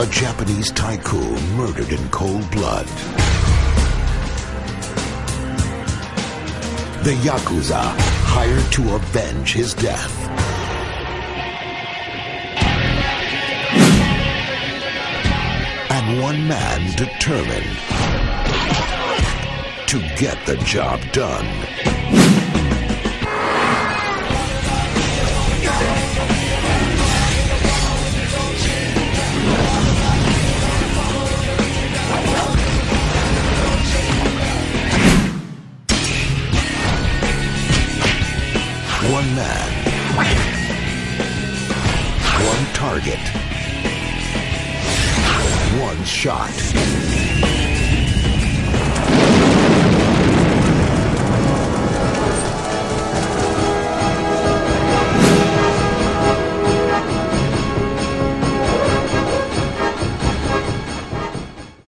A Japanese tycoon murdered in cold blood. The Yakuza hired to avenge his death. And one man determined to get the job done. Man. One target. One shot.